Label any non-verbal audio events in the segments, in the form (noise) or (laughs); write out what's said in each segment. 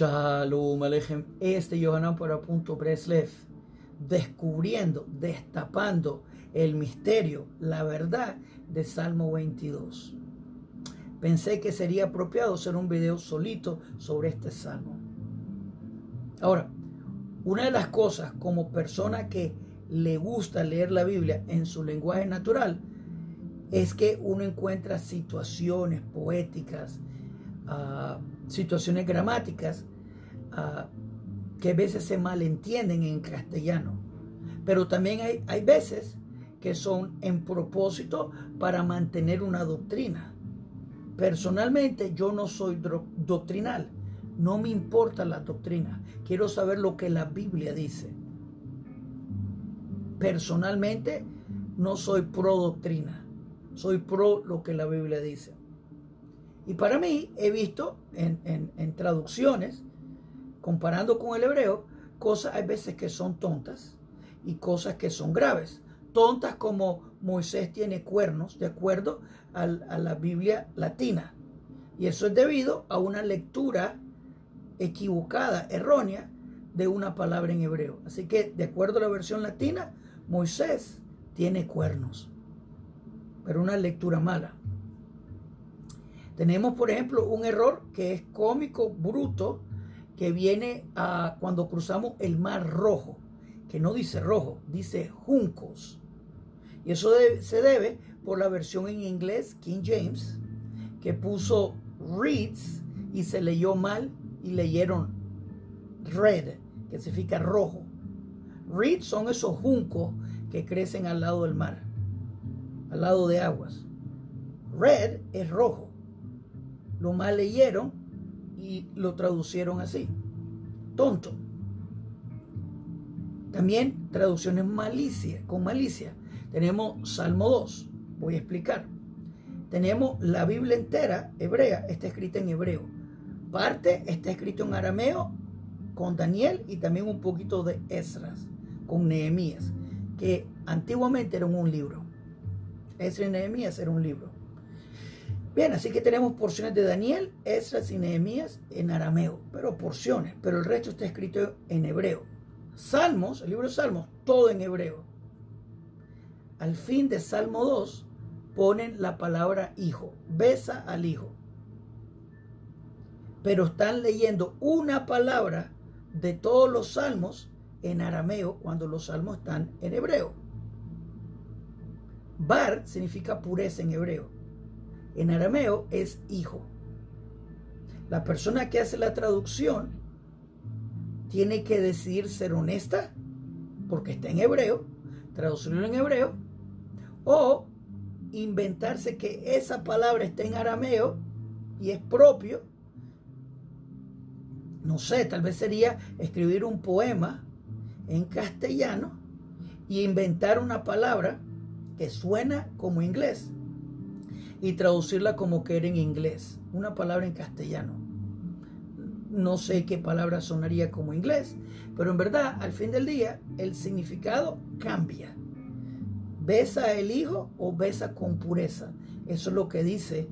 Shalom Alejem, este Yohanan punto Breslev, descubriendo, destapando el misterio, la verdad de Salmo 22. Pensé que sería apropiado hacer un video solito sobre este salmo. Ahora, una de las cosas como persona que le gusta leer la Biblia en su lenguaje natural es que uno encuentra situaciones poéticas, uh, situaciones gramáticas que a veces se malentienden en castellano. Pero también hay, hay veces que son en propósito para mantener una doctrina. Personalmente yo no soy doctrinal, no me importa la doctrina, quiero saber lo que la Biblia dice. Personalmente no soy pro doctrina, soy pro lo que la Biblia dice. Y para mí he visto en, en traducciones, comparando con el hebreo, cosas hay veces que son tontas y cosas que son graves tontas como Moisés tiene cuernos, de acuerdo a, la Biblia latina. Y eso es debido a una lectura equivocada, errónea, de una palabra en hebreo. Así que, de acuerdo a la versión latina, Moisés tiene cuernos, pero una lectura mala. Tenemos, por ejemplo, un error que es cómico, bruto, que viene a cuando cruzamos el mar rojo, que no dice rojo, dice juncos. Y eso se debe por la versión en inglés, King James, que puso reads y se leyó mal y leyeron red, que significa rojo. Reeds son esos juncos que crecen al lado del mar, al lado de aguas. Red es rojo. Lo mal leyeron y lo traducieron así. Tonto. También traducciones malicia, con malicia. Tenemos Salmo 2, voy a explicar. Tenemos la Biblia entera, hebrea, está escrita en hebreo. Parte está escrito en arameo con Daniel y también un poquito de Esdras con Nehemías, que antiguamente eran un libro. Esdras y Nehemías era un libro. Bien, así que tenemos porciones de Daniel, Esdras y Nehemías en arameo, pero porciones, pero el resto está escrito en hebreo. Salmos, el libro de Salmos, todo en hebreo al fin de Salmo 2 ponen la palabra hijo, besa al hijo. Pero están leyendo una palabra de todos los salmos en arameo cuando los salmos están en hebreo. Bar significa pureza en hebreo. En arameo es hijo. La persona que hace la traducción tiene que decidir ser honesta porque está en hebreo, traducirlo en hebreo o inventarse que esa palabra está en arameo y es propio. No sé, tal vez sería escribir un poema en castellano y inventar una palabra que suena como inglés y traducirla como que era en inglés, una palabra en castellano. No sé qué palabra sonaría como inglés, pero en verdad, al fin del día, el significado cambia. ¿Besa el hijo o besa con pureza? Eso es lo que dice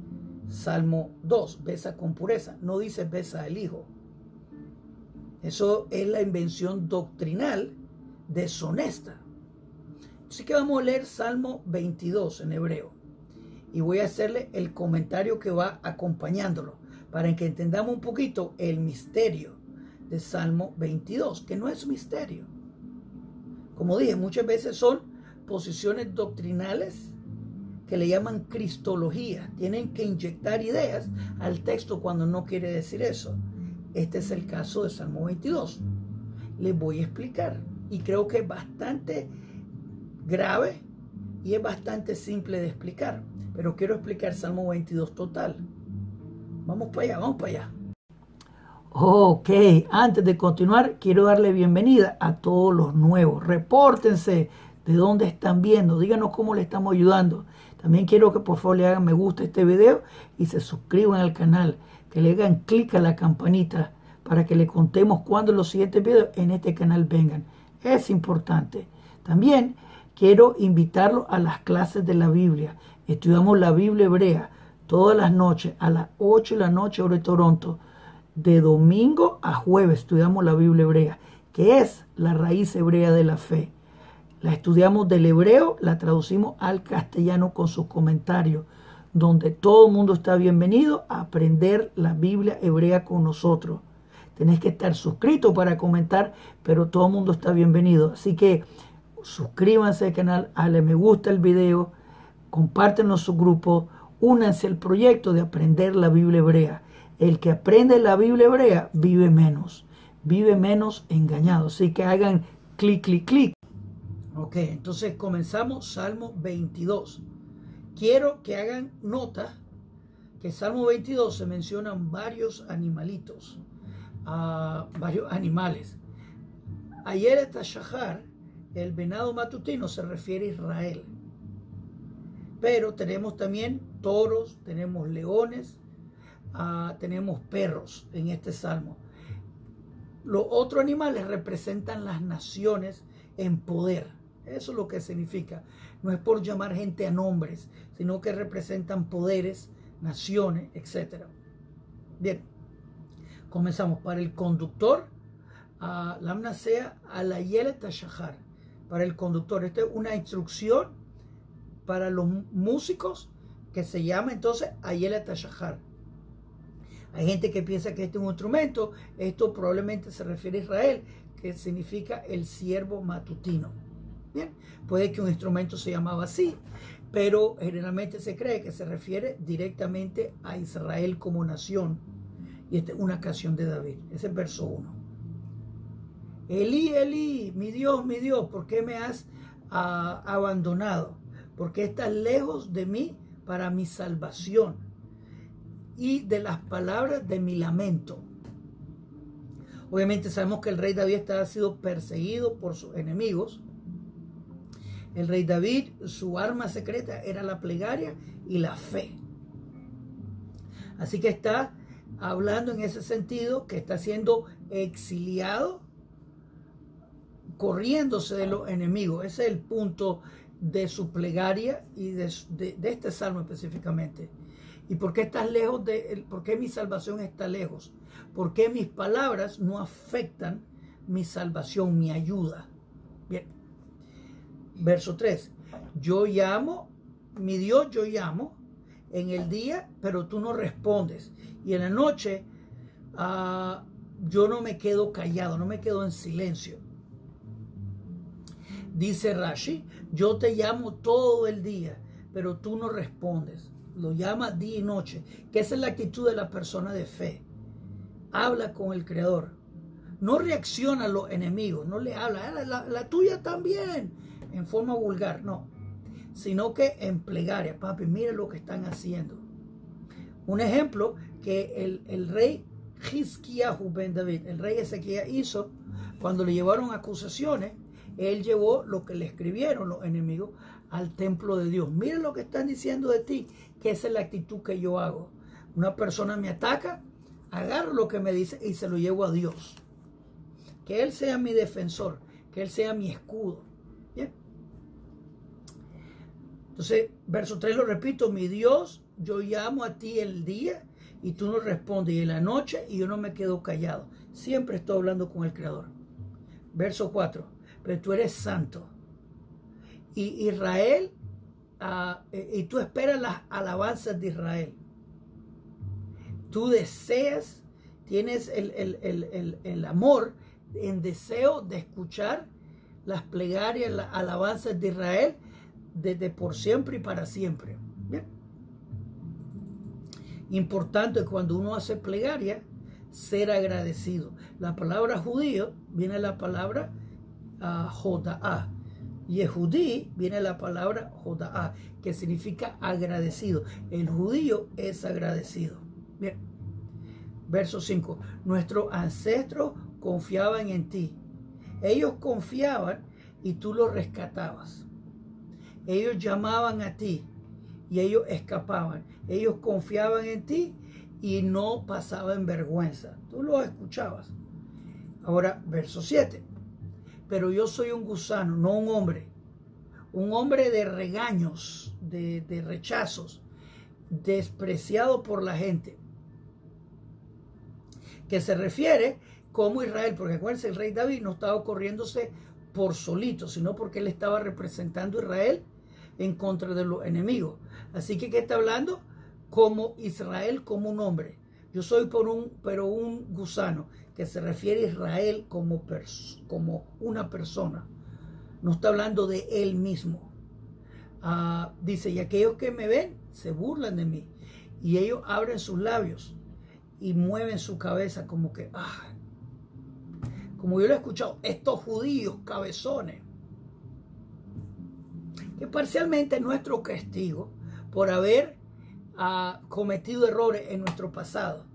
Salmo 2, besa con pureza. No dice besa el hijo. Eso es la invención doctrinal deshonesta. Así que vamos a leer Salmo 22 en hebreo. Y voy a hacerle el comentario que va acompañándolo para que entendamos un poquito el misterio de Salmo 22, que no es misterio. Como dije, muchas veces son posiciones doctrinales que le llaman cristología. Tienen que inyectar ideas al texto cuando no quiere decir eso. Este es el caso de Salmo 22. Les voy a explicar. Y creo que es bastante grave y es bastante simple de explicar. Pero quiero explicar Salmo 22 total. Vamos para allá, vamos para allá. Ok, antes de continuar, quiero darle bienvenida a todos los nuevos. Repórtense de dónde están viendo, díganos cómo le estamos ayudando. También quiero que por favor le hagan me gusta a este video y se suscriban al canal, que le hagan clic a la campanita para que le contemos cuando los siguientes videos en este canal vengan. Es importante. También quiero invitarlo a las clases de la Biblia. Estudiamos la Biblia hebrea todas las noches a las 8 de la noche hora de Toronto de domingo a jueves estudiamos la Biblia hebrea, que es la raíz hebrea de la fe. La estudiamos del hebreo, la traducimos al castellano con sus comentarios, donde todo el mundo está bienvenido a aprender la Biblia hebrea con nosotros. Tenés que estar suscrito para comentar, pero todo el mundo está bienvenido. Así que suscríbanse al canal, dale me gusta el video, compártenlo en su grupo, únanse al proyecto de aprender la Biblia hebrea. El que aprende la Biblia hebrea vive menos, vive menos engañado. Así que hagan clic, clic, clic. Ok, entonces comenzamos Salmo 22. Quiero que hagan nota que Salmo 22 se mencionan varios animalitos, uh, varios animales. Ayer Shahar, el venado matutino, se refiere a Israel. Pero tenemos también toros, tenemos leones, tenemos perros en este salmo. Los otros animales representan las naciones en poder. Eso es lo que significa. No es por llamar gente a nombres, sino que representan poderes, naciones, etc. Bien, comenzamos. Para el conductor, a la sea a la Tashahar. Para el conductor, esta es una instrucción para los músicos que se llama entonces Ayela Tashahar. Hay gente que piensa que este es un instrumento, esto probablemente se refiere a Israel, que significa el siervo matutino. Bien, puede que un instrumento se llamaba así, pero generalmente se cree que se refiere directamente a Israel como nación. Y esta es una canción de David, ese es el verso 1. Elí, Elí, mi Dios, mi Dios, ¿por qué me has ah, abandonado? ¿Por qué estás lejos de mí para mi salvación? y de las palabras de mi lamento. Obviamente sabemos que el rey David estaba sido perseguido por sus enemigos. El rey David, su arma secreta era la plegaria y la fe. Así que está hablando en ese sentido que está siendo exiliado, corriéndose de los enemigos. Ese es el punto de su plegaria y de, de este salmo específicamente. ¿Y por qué estás lejos de por qué mi salvación está lejos? ¿Por qué mis palabras no afectan mi salvación, mi ayuda? Bien. Verso 3. Yo llamo, mi Dios yo llamo en el día, pero tú no respondes. Y en la noche uh, yo no me quedo callado, no me quedo en silencio. Dice Rashi, yo te llamo todo el día, pero tú no respondes lo llama día y noche, que esa es la actitud de la persona de fe. Habla con el Creador. No reacciona a los enemigos, no le habla, ah, la, tuya también, en forma vulgar, no. Sino que en plegaria, papi, mire lo que están haciendo. Un ejemplo que el, el rey Hizkiyahu ben David, el rey Ezequiel hizo cuando le llevaron acusaciones, él llevó lo que le escribieron los enemigos al templo de Dios. Miren lo que están diciendo de ti, que es la actitud que yo hago. Una persona me ataca, agarro lo que me dice y se lo llevo a Dios. Que Él sea mi defensor, que Él sea mi escudo. Entonces, verso 3 lo repito, mi Dios, yo llamo a ti el día y tú no respondes, y en la noche y yo no me quedo callado. Siempre estoy hablando con el Creador. Verso 4, pero tú eres santo y Israel, ah, eh, y tú esperas las alabanzas de Israel. Tú deseas, tienes el, amor en deseo de escuchar las plegarias, las alabanzas de Israel desde por siempre y para siempre. Bien. Importante cuando uno hace plegaria, ser agradecido. La palabra judío viene la palabra uh, Yehudí viene la palabra Joda'a, que significa agradecido. El judío es agradecido. Bien. Verso 5. Nuestros ancestros confiaban en ti. Ellos confiaban y tú los rescatabas. Ellos llamaban a ti y ellos escapaban. Ellos confiaban en ti y no pasaban vergüenza. Tú los escuchabas. Ahora, verso 7 pero yo soy un gusano, no un hombre. Un hombre de regaños, de, rechazos, despreciado por la gente. que se refiere como Israel, porque acuérdense, el rey David no estaba corriéndose por solito, sino porque él estaba representando a Israel en contra de los enemigos. Así que, ¿qué está hablando? Como Israel, como un hombre. Yo soy por un, pero un gusano, que se refiere a Israel como, como una persona. No está hablando de él mismo. Ah, dice, y aquellos que me ven se burlan de mí. Y ellos abren sus labios y mueven su cabeza como que, ah, como yo lo he escuchado, estos judíos cabezones, que parcialmente nuestro castigo por haber ah, cometido errores en nuestro pasado.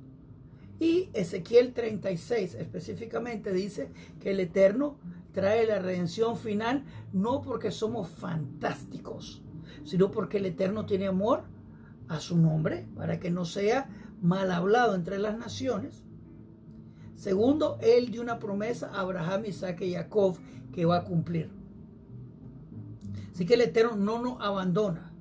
Y Ezequiel 36 específicamente dice que el Eterno trae la redención final no porque somos fantásticos, sino porque el Eterno tiene amor a su nombre para que no sea mal hablado entre las naciones. Segundo, él dio una promesa a Abraham, Isaac y Jacob que va a cumplir. Así que el Eterno no nos abandona.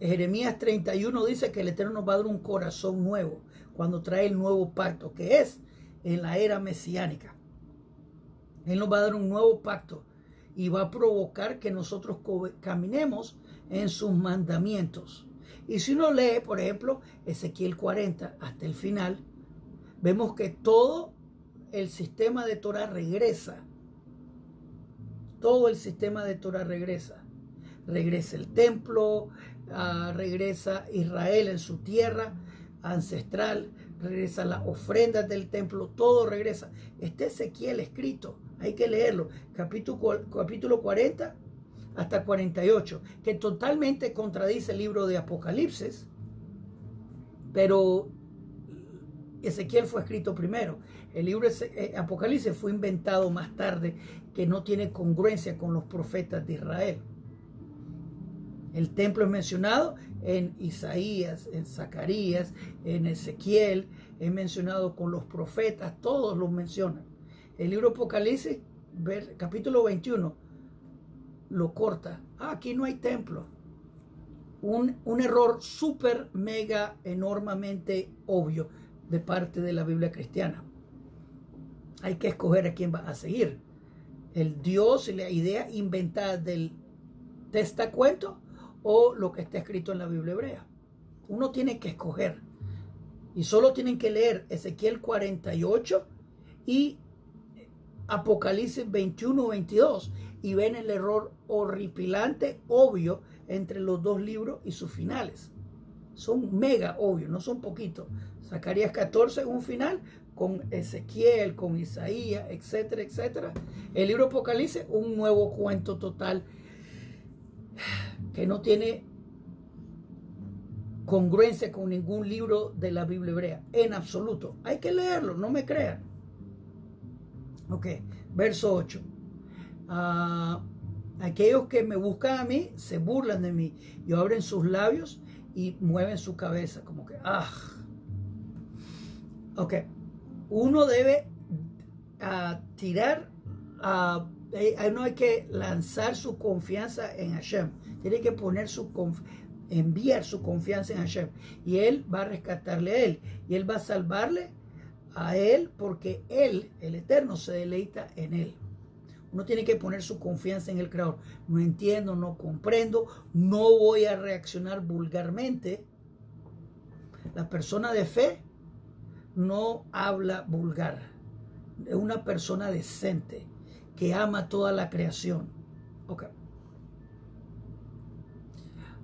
Jeremías 31 dice que el Eterno nos va a dar un corazón nuevo cuando trae el nuevo pacto, que es en la era mesiánica. Él nos va a dar un nuevo pacto y va a provocar que nosotros caminemos en sus mandamientos. Y si uno lee, por ejemplo, Ezequiel 40 hasta el final, vemos que todo el sistema de Torah regresa. Todo el sistema de Torah regresa. Regresa el templo, ah, regresa Israel en su tierra ancestral, regresa las ofrendas del templo, todo regresa. Este Ezequiel escrito, hay que leerlo, capítulo, capítulo 40 hasta 48, que totalmente contradice el libro de Apocalipsis, pero Ezequiel fue escrito primero. El libro de eh, Apocalipsis fue inventado más tarde, que no tiene congruencia con los profetas de Israel. El templo es mencionado en Isaías, en Zacarías, en Ezequiel, es mencionado con los profetas, todos los mencionan. El libro Apocalipsis, capítulo 21, lo corta. Ah, aquí no hay templo. Un, un error súper, mega, enormemente obvio de parte de la Biblia cristiana. Hay que escoger a quién va a seguir. El Dios y la idea inventada del testacuento o lo que está escrito en la Biblia hebrea. Uno tiene que escoger. Y solo tienen que leer Ezequiel 48 y Apocalipsis 21, 22 y ven el error horripilante, obvio, entre los dos libros y sus finales. Son mega obvios, no son poquitos. Zacarías 14, un final, con Ezequiel, con Isaías, etcétera, etcétera. El libro Apocalipsis, un nuevo cuento total que no tiene congruencia con ningún libro de la Biblia hebrea, en absoluto. Hay que leerlo, no me crean. Ok, verso 8. Ah, aquellos que me buscan a mí se burlan de mí y abren sus labios y mueven su cabeza como que, ah. Ok, uno debe ah, tirar, uh, uno hay que lanzar su confianza en Hashem tiene que poner su enviar su confianza en Hashem. Y Él va a rescatarle a Él. Y Él va a salvarle a Él porque Él, el Eterno, se deleita en Él. Uno tiene que poner su confianza en el Creador. No entiendo, no comprendo, no voy a reaccionar vulgarmente. La persona de fe no habla vulgar. Es una persona decente que ama toda la creación. Okay.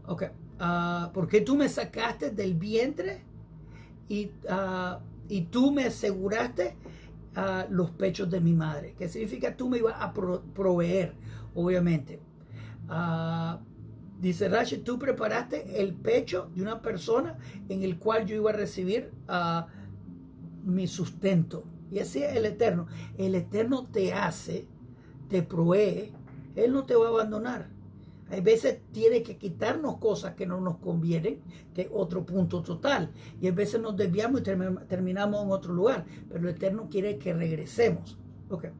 Ok. Uh, porque tú me sacaste del vientre y, ah, y tú me aseguraste uh, los pechos de mi madre. ¿Qué significa? Tú me ibas a proveer, obviamente. dice Rachel, tú preparaste el pecho de una persona en el cual yo iba a recibir mi sustento. Y así es el Eterno. El Eterno te hace, te provee. Él no te va a abandonar. Hay veces tiene que quitarnos cosas que no nos convienen, que es otro punto total. Y a veces nos desviamos y terminamos en otro lugar. Pero el Eterno quiere que regresemos. Okay.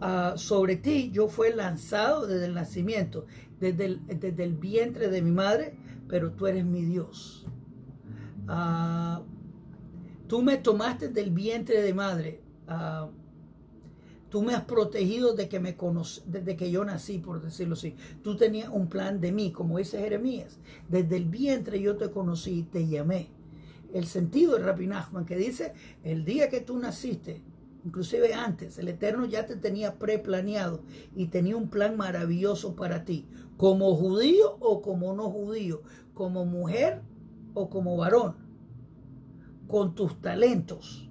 Ah, sobre ti yo fui lanzado desde el nacimiento, desde el, desde el, vientre de mi madre, pero tú eres mi Dios. Ah, tú me tomaste del vientre de madre. Ah, tú me has protegido de que me desde que yo nací, por decirlo así. Tú tenías un plan de mí, como dice Jeremías. Desde el vientre yo te conocí y te llamé. El sentido de Rabbi que dice, el día que tú naciste, inclusive antes, el Eterno ya te tenía preplaneado y tenía un plan maravilloso para ti, como judío o como no judío, como mujer o como varón, con tus talentos,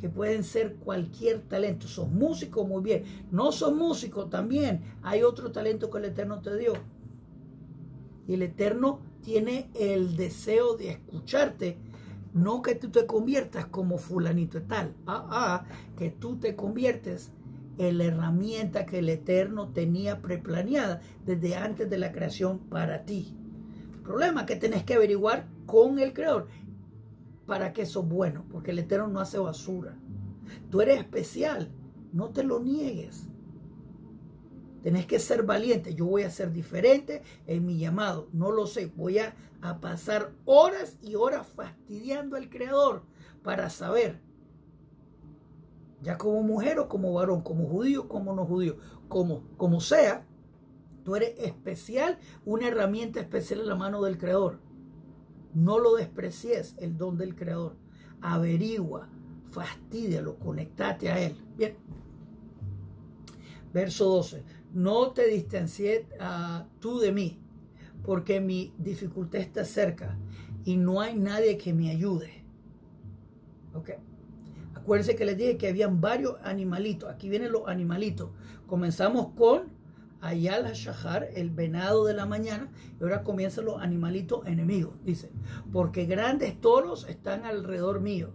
que pueden ser cualquier talento. Sos músico, muy bien. No sos músico, también hay otro talento que el Eterno te dio. Y el Eterno tiene el deseo de escucharte no que tú te conviertas como fulanito tal. Ah, ah, que tú te conviertes en la herramienta que el Eterno tenía preplaneada desde antes de la creación para ti. El problema es que tenés que averiguar con el Creador para que eso es bueno, porque el Eterno no hace basura. Tú eres especial, no te lo niegues. Tenés que ser valiente. Yo voy a ser diferente en mi llamado. No lo sé. Voy a, pasar horas y horas fastidiando al Creador para saber, ya como mujer o como varón, como judío, como no judío, como, como sea, tú eres especial, una herramienta especial en la mano del Creador. No lo desprecies el don del Creador. Averigua, fastidialo, conectate a Él. Bien. Verso 12 no te distancies uh, tú de mí, porque mi dificultad está cerca y no hay nadie que me ayude. Ok. Acuérdense que les dije que habían varios animalitos. Aquí vienen los animalitos. Comenzamos con Ayala Shahar, el venado de la mañana, y ahora comienzan los animalitos enemigos. Dice, porque grandes toros están alrededor mío.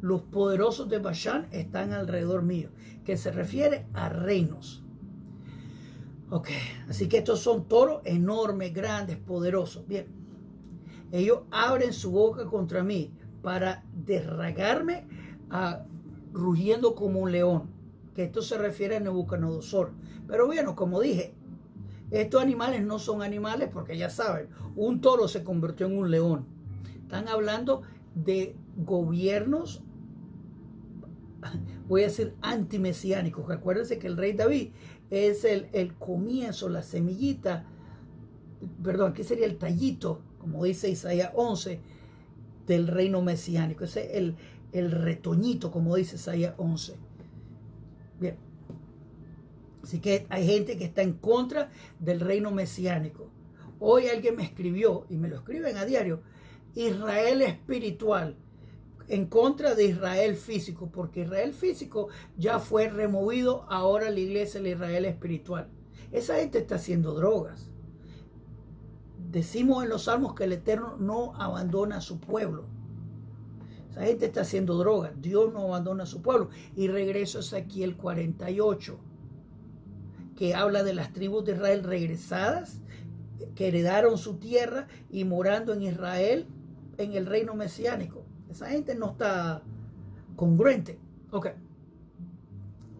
Los poderosos de Bashan están alrededor mío. Que se refiere a reinos. Ok, así que estos son toros enormes, grandes, poderosos. Bien, ellos abren su boca contra mí para derragarme a, rugiendo como un león. Que esto se refiere a Nebuchadnezzar. Pero bueno, como dije, estos animales no son animales porque ya saben, un toro se convirtió en un león. Están hablando de gobiernos, voy a decir antimesiánicos. Acuérdense que el rey David es el, comienzo, la semillita, perdón, aquí sería el tallito, como dice Isaías 11, del reino mesiánico. Ese es el, el retoñito, como dice Isaías 11. Bien. Así que hay gente que está en contra del reino mesiánico. Hoy alguien me escribió, y me lo escriben a diario, Israel espiritual en contra de Israel físico, porque Israel físico ya fue removido, ahora la iglesia es el Israel espiritual. Esa gente está haciendo drogas. Decimos en los salmos que el Eterno no abandona a su pueblo. Esa gente está haciendo drogas. Dios no abandona a su pueblo. Y regreso es aquí el 48, que habla de las tribus de Israel regresadas, que heredaron su tierra y morando en Israel en el reino mesiánico. Esa gente no está congruente. Ok.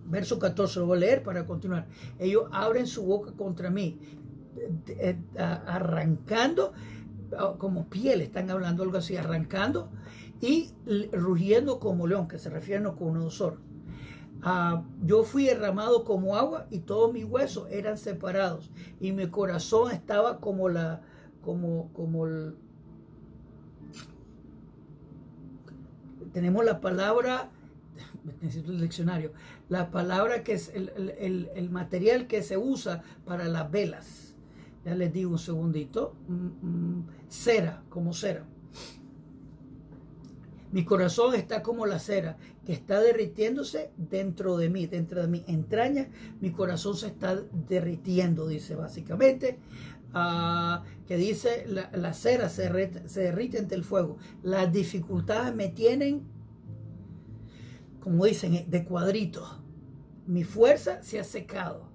Verso 14, lo voy a leer para continuar. Ellos abren su boca contra mí, arrancando ah, como piel, están hablando algo así, arrancando y rugiendo como león, que se refiere a odor. Uh, yo fui derramado como agua y todos mis huesos eran separados y mi corazón estaba como la como como el, tenemos la palabra, (laughs) necesito el diccionario, la palabra que es el, material que se usa para las velas. Ya les digo un segundito. Mm, mm, cera, como cera. Mi corazón está como la cera que está derritiéndose dentro de mí, dentro de mi entraña. Mi corazón se está derritiendo, dice básicamente. Ah, que dice la, cera se, se, derrite ante el fuego. Las dificultades me tienen, como dicen, de cuadritos. Mi fuerza se ha secado.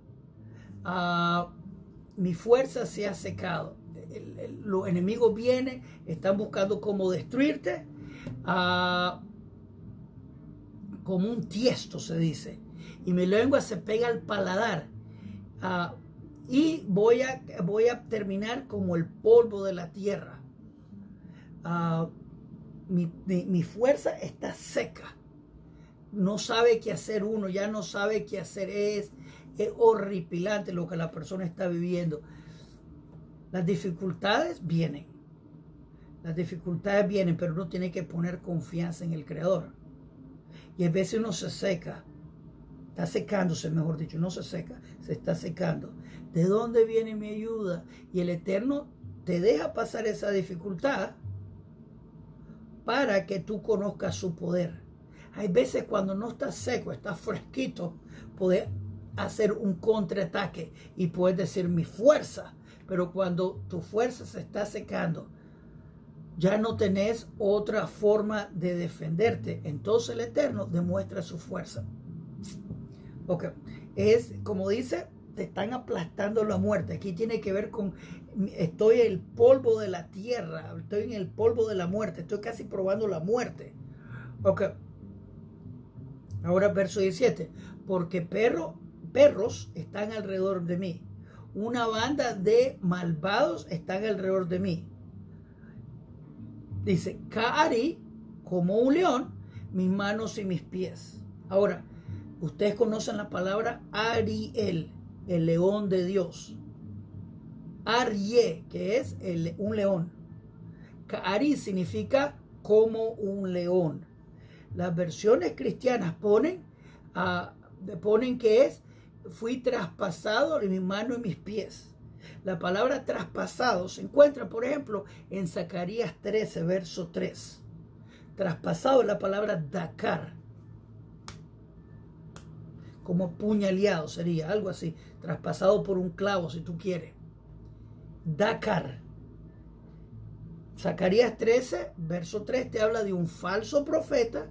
Ah, mi fuerza se ha secado. los enemigos vienen, están buscando cómo destruirte. Ah, como un tiesto se dice. Y mi lengua se pega al paladar. Y voy a, voy a terminar como el polvo de la tierra. Ah, mi, mi fuerza está seca. No sabe qué hacer uno, ya no sabe qué hacer. Es, es horripilante lo que la persona está viviendo. Las dificultades vienen. Las dificultades vienen, pero uno tiene que poner confianza en el Creador. Y a veces uno se seca, está secándose, mejor dicho, no se seca, se está secando. ¿De dónde viene mi ayuda? Y el Eterno te deja pasar esa dificultad para que tú conozcas su poder. Hay veces cuando no estás seco, estás fresquito, puedes hacer un contraataque y puedes decir mi fuerza. Pero cuando tu fuerza se está secando, ya no tenés otra forma de defenderte. Entonces el Eterno demuestra su fuerza. Ok, es como dice, te están aplastando la muerte. Aquí tiene que ver con, estoy en el polvo de la tierra, estoy en el polvo de la muerte, estoy casi probando la muerte. Ok, ahora verso 17, porque perro, perros están alrededor de mí. Una banda de malvados están alrededor de mí Dice, Kaari, como un león, mis manos y mis pies. Ahora, ustedes conocen la palabra Ariel, el león de Dios. Arie, que es un león. Kaari significa como un león. Las versiones cristianas ponen, uh, ponen que es, fui traspasado en mis manos y mis pies. La palabra traspasado se encuentra, por ejemplo, en Zacarías 13, verso 3. Traspasado es la palabra Dakar. Como puñaleado sería, algo así. Traspasado por un clavo, si tú quieres. Dakar. Zacarías 13, verso 3, te habla de un falso profeta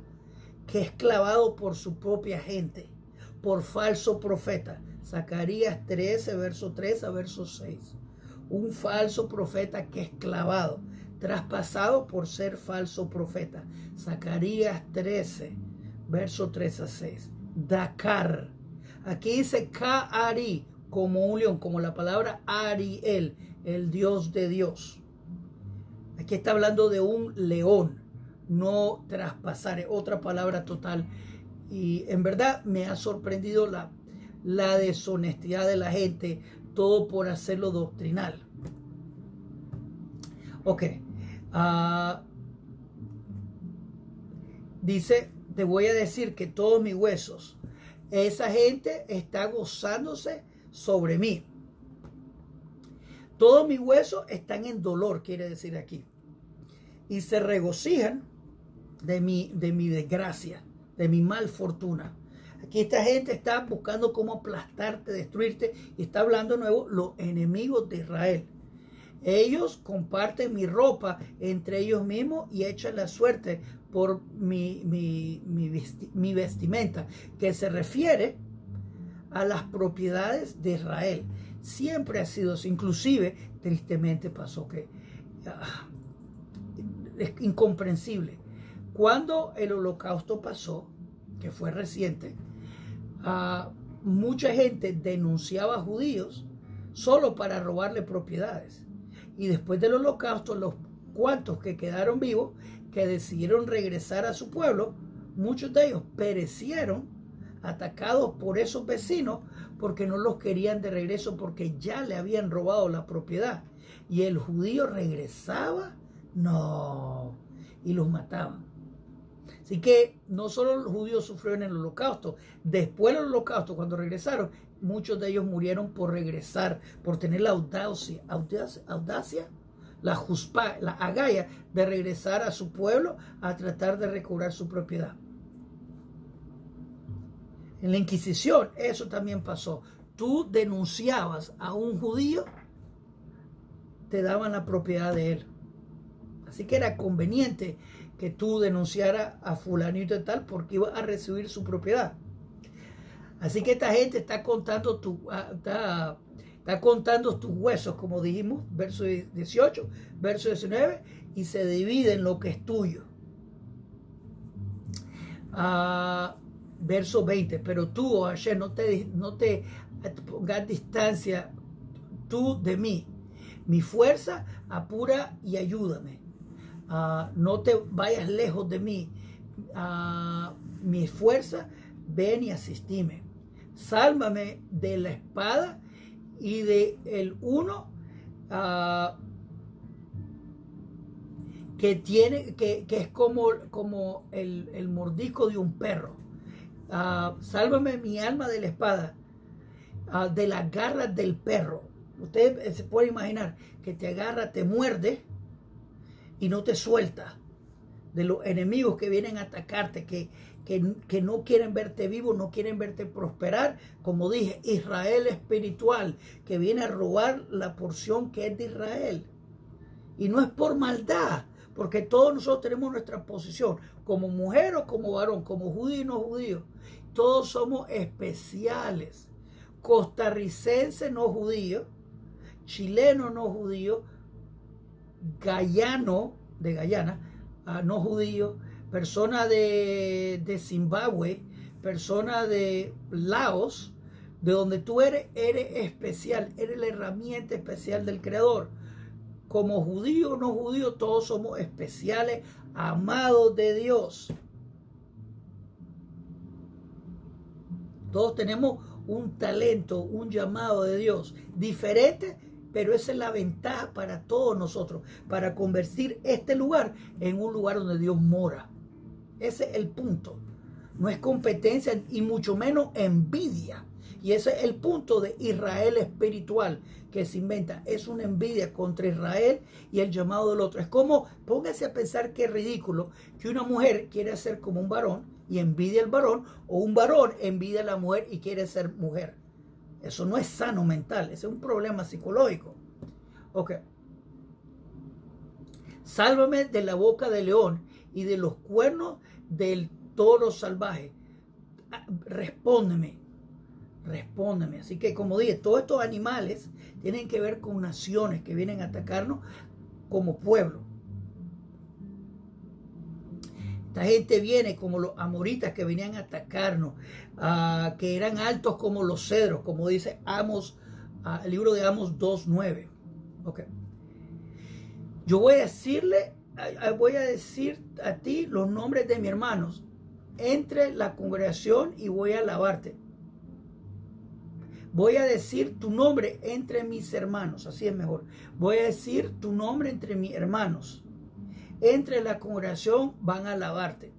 que es clavado por su propia gente, por falso profeta. Zacarías 13, verso 3 a verso 6. Un falso profeta que es clavado, traspasado por ser falso profeta. Zacarías 13, verso 3 a 6. Dakar. Aquí dice Kaari, como un león, como la palabra Ariel, el Dios de Dios. Aquí está hablando de un león, no traspasar, otra palabra total. Y en verdad me ha sorprendido la la deshonestidad de la gente, todo por hacerlo doctrinal. Ok. Ah, dice, te voy a decir que todos mis huesos, esa gente está gozándose sobre mí. Todos mis huesos están en dolor, quiere decir aquí. Y se regocijan de mi, de mi desgracia, de mi mal fortuna. Aquí esta gente está buscando cómo aplastarte, destruirte y está hablando nuevo los enemigos de Israel. Ellos comparten mi ropa entre ellos mismos y echan la suerte por mi, mi, vestimenta, que se refiere a las propiedades de Israel. Siempre ha sido así, inclusive tristemente pasó que ah, es incomprensible. Cuando el holocausto pasó, que fue reciente, mucha gente denunciaba a judíos solo para robarle propiedades. Y después del holocausto, los cuantos que quedaron vivos, que decidieron regresar a su pueblo, muchos de ellos perecieron atacados por esos vecinos porque no los querían de regreso porque ya le habían robado la propiedad. Y el judío regresaba, no, y los mataban. Así que no solo los judíos sufrieron en el holocausto, después del holocausto, cuando regresaron, muchos de ellos murieron por regresar, por tener la audacia, audacia, la juspa, la agaya de regresar a su pueblo a tratar de recobrar su propiedad. En la Inquisición eso también pasó. Tú denunciabas a un judío, te daban la propiedad de él. Así que era conveniente que tú denunciaras a fulanito y tal porque iba a recibir su propiedad. Así que esta gente está contando, ah, está, está contando tus huesos, como dijimos, verso 18, verso 19, y se divide en lo que es tuyo. Ah, verso 20, pero tú, oh no te, no te pongas distancia tú de mí. Mi fuerza apura y ayúdame Ah, no te vayas lejos de mí. Ah, mi fuerza, ven y asistime. Sálvame de la espada y de el uno ah, que tiene, que, es como, como el, el, mordisco de un perro. sálvame mi alma de la espada, de las garras del perro. Usted se puede imaginar que te agarra, te muerde y no te suelta de los enemigos que vienen a atacarte, que, que, no quieren verte vivo, no quieren verte prosperar. Como dije, Israel espiritual, que viene a robar la porción que es de Israel. Y no es por maldad, porque todos nosotros tenemos nuestra posición, como mujer o como varón, como judío y no judío. Todos somos especiales. Costarricense no judío, chileno no judío, gallano de Guyana, ah, no judío, persona de, de Zimbabue, persona de Laos, de donde tú eres, eres especial, eres la herramienta especial del Creador. Como judío o no judío, todos somos especiales, amados de Dios. Todos tenemos un talento, un llamado de Dios diferente pero esa es la ventaja para todos nosotros, para convertir este lugar en un lugar donde Dios mora. Ese es el punto. No es competencia y mucho menos envidia. Y ese es el punto de Israel espiritual que se inventa. Es una envidia contra Israel y el llamado del otro. Es como, póngase a pensar que es ridículo que una mujer quiere ser como un varón y envidia al varón, o un varón envidia a la mujer y quiere ser mujer. Eso no es sano mental, ese es un problema psicológico. Ok. Sálvame de la boca del león y de los cuernos del toro salvaje. Ah, respóndeme, respóndeme. Así que como dije, todos estos animales tienen que ver con naciones que vienen a atacarnos como pueblo. Esta gente viene como los amoritas que venían a atacarnos, que eran altos como los cedros, como dice Amos, el libro de Amos 2.9. Ok. Yo voy a decirle, voy a decir a ti los nombres de mis hermanos entre la congregación y voy a alabarte. Voy a decir tu nombre entre mis hermanos, así es mejor. Voy a decir tu nombre entre mis hermanos entre la congregación van a alabarte.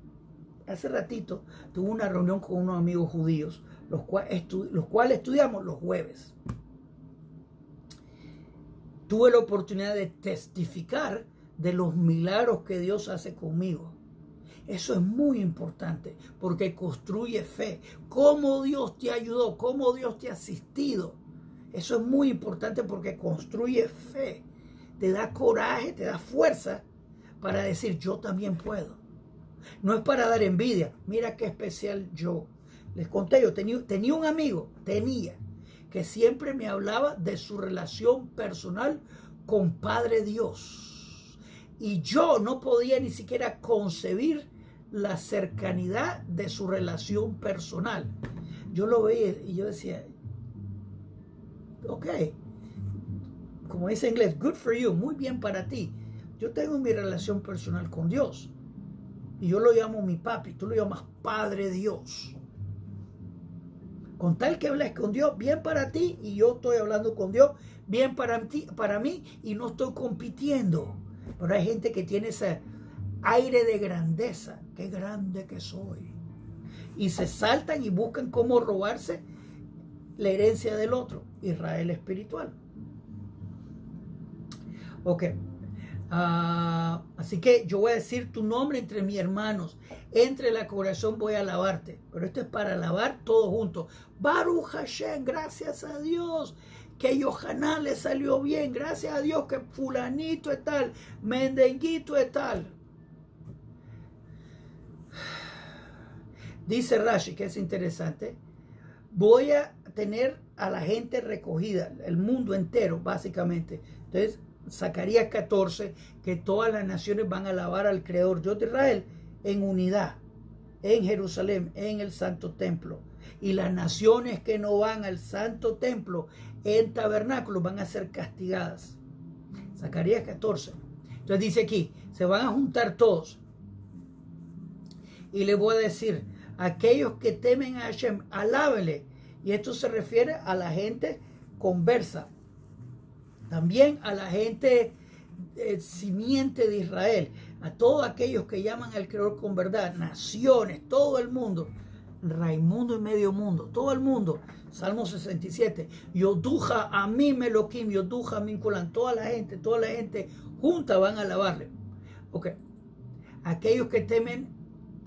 Hace ratito tuve una reunión con unos amigos judíos, los, los cuales estudiamos los jueves. Tuve la oportunidad de testificar de los milagros que Dios hace conmigo. Eso es muy importante porque construye fe. Cómo Dios te ayudó, cómo Dios te ha asistido. Eso es muy importante porque construye fe. Te da coraje, te da fuerza para decir yo también puedo. No es para dar envidia. Mira qué especial yo. Les conté, yo tenía, tenía un amigo, tenía, que siempre me hablaba de su relación personal con Padre Dios. Y yo no podía ni siquiera concebir la cercanidad de su relación personal. Yo lo veía y yo decía, ok, como dice en inglés, good for you, muy bien para ti. Yo tengo mi relación personal con Dios. Y yo lo llamo mi papi, tú lo llamas Padre Dios. Con tal que hables con Dios, bien para ti, y yo estoy hablando con Dios, bien para, ti, para mí, y no estoy compitiendo. Pero hay gente que tiene ese aire de grandeza, qué grande que soy. Y se saltan y buscan cómo robarse la herencia del otro, Israel espiritual. Ok, Ah, así que yo voy a decir tu nombre entre mis hermanos. Entre la corazón voy a alabarte. Pero esto es para alabar todos juntos. Baruch Hashem, gracias a Dios. Que Yohanan le salió bien. Gracias a Dios que fulanito es tal. Mendenguito es tal. Dice Rashi, que es interesante. Voy a tener a la gente recogida, el mundo entero, básicamente. Entonces, Zacarías 14, que todas las naciones van a alabar al Creador Dios de Israel en unidad, en Jerusalén, en el Santo Templo. Y las naciones que no van al Santo Templo en tabernáculo van a ser castigadas. Zacarías 14. Entonces dice aquí, se van a juntar todos. Y le voy a decir, aquellos que temen a Hashem, alábele. Y esto se refiere a la gente conversa. También a la gente eh, simiente de Israel. A todos aquellos que llaman al Creador con verdad. Naciones, todo el mundo. Raimundo y medio mundo. Todo el mundo. Salmo 67. Yoduja a mí Meloquim. Yoduja a mí Toda la gente, toda la gente junta van a alabarle. Ok. Aquellos que temen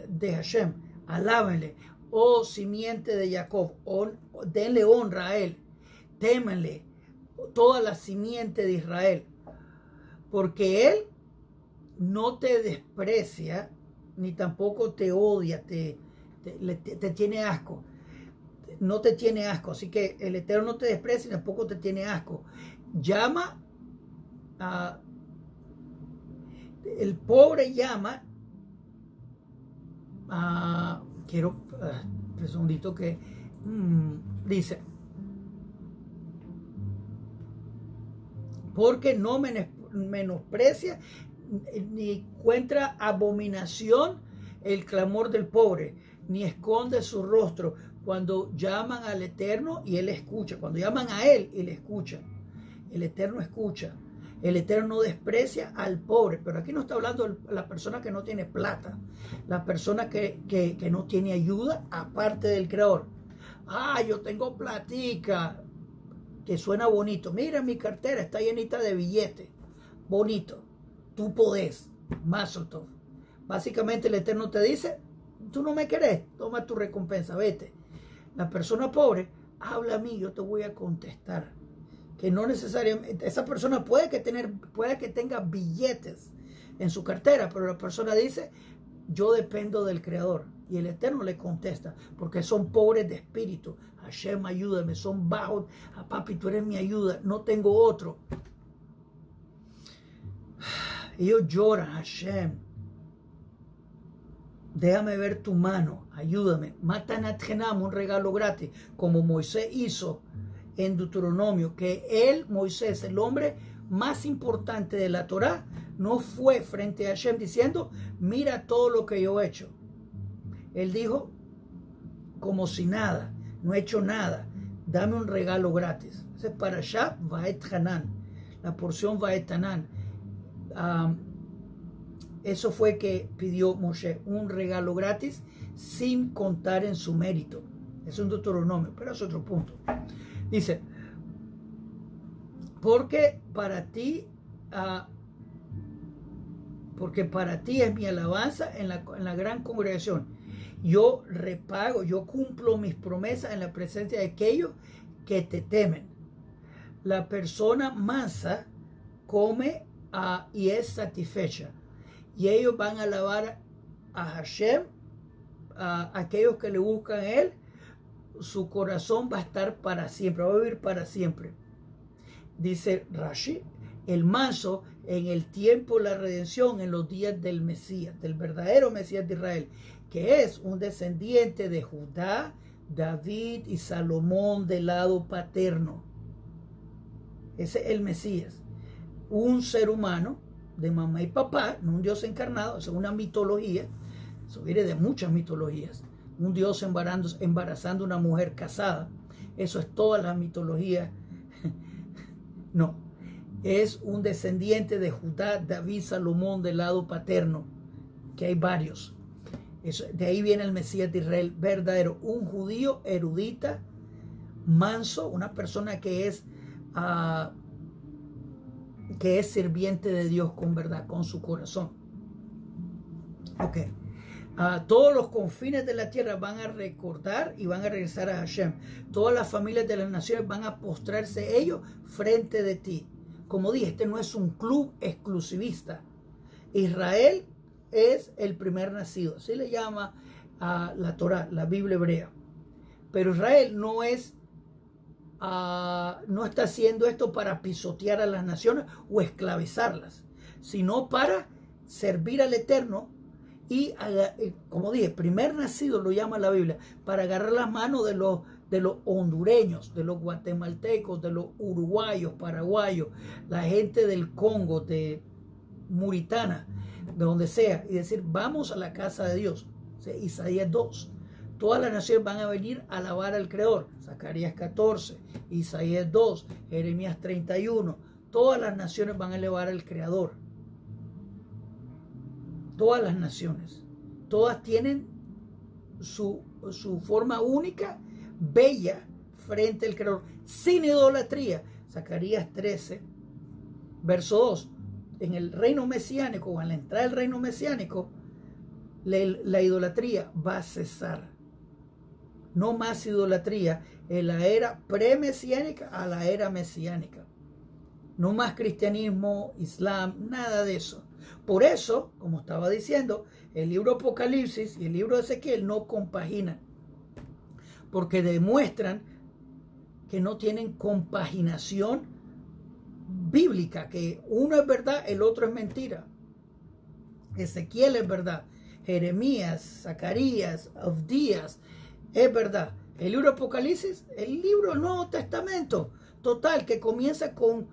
de Hashem, alábenle. Oh simiente de Jacob, denle honra a él. Témenle toda la simiente de Israel. Porque él no te desprecia, ni tampoco te odia, te, te, tiene asco. No te tiene asco. Así que el Eterno no te desprecia y tampoco te tiene asco. Llama a el pobre llama a, quiero, uh, un segundito que mm, dice, porque no menosprecia ni encuentra abominación el clamor del pobre, ni esconde su rostro cuando llaman al Eterno y Él escucha, cuando llaman a Él, Él escucha, el Eterno escucha. El Eterno desprecia al pobre, pero aquí no está hablando la persona que no tiene plata, la persona que, que no tiene ayuda aparte del Creador. Ah, yo tengo platica, que suena bonito. Mira, mi cartera está llenita de billetes. Bonito. Tú podés. todo. Básicamente el Eterno te dice, tú no me querés, toma tu recompensa, vete. La persona pobre, habla a mí, yo te voy a contestar que no necesariamente, esa persona puede que, tener, puede que tenga billetes en su cartera, pero la persona dice, yo dependo del Creador. Y el Eterno le contesta, porque son pobres de espíritu. Hashem, ayúdame, son bajos. Ah, papi, tú eres mi ayuda, no tengo otro. Ellos lloran, Hashem. Déjame ver tu mano, ayúdame. Matan a un regalo gratis, como Moisés hizo en Deuteronomio que él, Moisés, el hombre más importante de la Torá, no fue frente a Hashem diciendo, mira todo lo que yo he hecho. Él dijo, como si nada, no he hecho nada, dame un regalo gratis. Ese es para Shab Vaet Hanan, la porción Vaet Hanan. eso fue que pidió Moshe, un regalo gratis sin contar en su mérito. Es un Deuteronomio, pero es otro punto. Dice, porque para ti, ah, porque para ti es mi alabanza en la, en la gran congregación. Yo repago, yo cumplo mis promesas en la presencia de aquellos que te temen. La persona mansa come ah, y es satisfecha. Y ellos van a alabar a Hashem, a aquellos que le buscan a Él, su corazón va a estar para siempre, va a vivir para siempre. Dice Rashi, el manso en el tiempo de la redención, en los días del Mesías, del verdadero Mesías de Israel, que es un descendiente de Judá, David y Salomón del lado paterno. Ese es el Mesías. Un ser humano de mamá y papá, no un Dios encarnado, es una mitología. Eso viene de muchas mitologías un dios embarazando, a una mujer casada. Eso es toda la mitología. (laughs) No, es un descendiente de Judá, David, Salomón del lado paterno, que hay varios. De ahí viene el Mesías de Israel verdadero, un judío erudita, manso, una persona que es, uh, que es sirviente de Dios con verdad, con su corazón. Ok todos los confines de la tierra van a recordar y van a regresar a Hashem. Todas las familias de las naciones van a postrarse ellos frente de ti. Como dije, este no es un club exclusivista. Israel es el primer nacido. Así le llama a la Torah, la Biblia hebrea. Pero Israel no es, no está haciendo esto para pisotear a las naciones o esclavizarlas, sino para servir al Eterno y, eh, como dije, primer nacido lo llama la Biblia, para agarrar las manos de los, de los hondureños, de los guatemaltecos, de los uruguayos, paraguayos, la gente del Congo, de, muritana, de donde sea, y decir, vamos a la casa de Dios. Isaías 2. Todas las naciones van a venir a alabar al Creador. Zacarías 14, Isaías 2, Jeremías 31. Todas las naciones van a elevar al Creador. Todas las naciones. Todas tienen su, su forma única, bella, frente al Creador, sin idolatría. Zacarías 13, verso 2. En el reino mesiánico, o la entrada del reino mesiánico, la, idolatría va a cesar. No más idolatría en la era pre-mesiánica a la era mesiánica. No más cristianismo, islam, nada de eso. Por eso, como estaba diciendo, el libro Apocalipsis y el libro de Ezequiel no compaginan. Porque demuestran que no tienen compaginación bíblica, que uno es verdad, el otro es mentira. Ezequiel es verdad, Jeremías, Zacarías, Abdías, es verdad. El libro Apocalipsis, el libro del Nuevo Testamento, total, que comienza con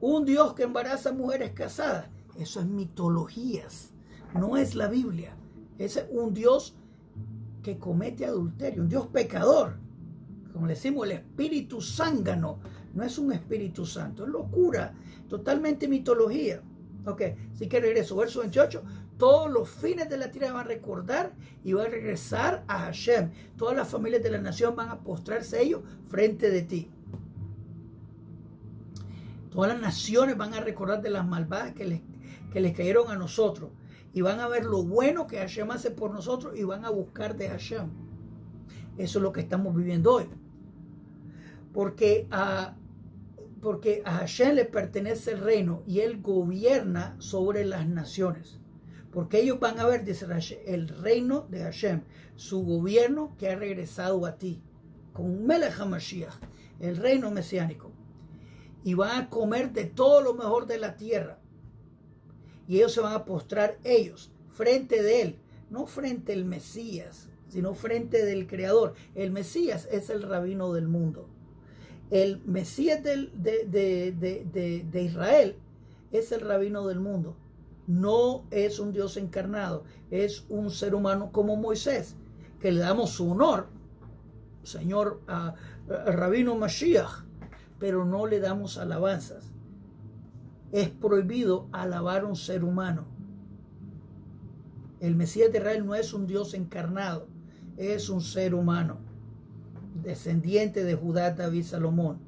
un Dios que embaraza mujeres casadas. Eso es mitologías, no es la Biblia. Es un Dios que comete adulterio, un Dios pecador como le decimos, el espíritu zángano, no es un espíritu santo, es locura, totalmente mitología. Ok, así que regreso, verso 28, todos los fines de la tierra van a recordar y van a regresar a Hashem. Todas las familias de la nación van a postrarse ellos frente de ti. Todas las naciones van a recordar de las malvadas que les, que les cayeron a nosotros. Y van a ver lo bueno que Hashem hace por nosotros y van a buscar de Hashem. Eso es lo que estamos viviendo hoy porque a, porque a Hashem le pertenece el reino y él gobierna sobre las naciones. Porque ellos van a ver, dice el reino de Hashem, su gobierno que ha regresado a ti, con Melech HaMashiach, el reino mesiánico. Y van a comer de todo lo mejor de la tierra. Y ellos se van a postrar ellos, frente de él, no frente al Mesías, sino frente del Creador. El Mesías es el rabino del mundo. El Mesías de, Israel es el rabino del mundo. No es un Dios encarnado, es un ser humano como Moisés, que le damos su honor, Señor Rabino Mashiach, pero no le damos alabanzas. Es prohibido alabar a un ser humano. El Mesías de Israel no es un Dios encarnado, es un ser humano descendiente de Judá, David, Salomón,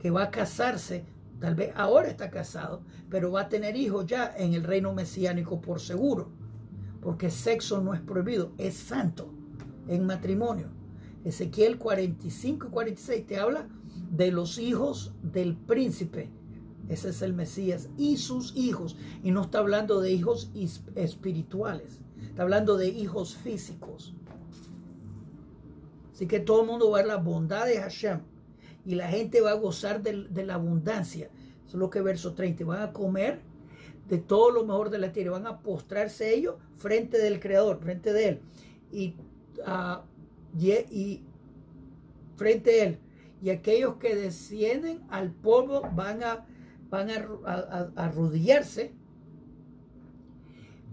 que va a casarse, tal vez ahora está casado, pero va a tener hijos ya en el reino mesiánico por seguro, porque sexo no es prohibido, es santo en matrimonio. Ezequiel 45 y 46 te habla de los hijos del príncipe. Ese es el Mesías y sus hijos. Y no está hablando de hijos espirituales. Está hablando de hijos físicos. Así que todo el mundo va a ver la bondad de Hashem y la gente va a gozar de, la abundancia. Eso es lo que verso 30. Van a comer de todo lo mejor de la tierra. Van a postrarse ellos frente del Creador, frente de Él. Y, ah, frente a Él. Y aquellos que descienden al polvo van a, van a, arrodillarse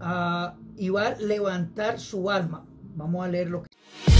ah, y va a levantar su alma. Vamos a leer lo que...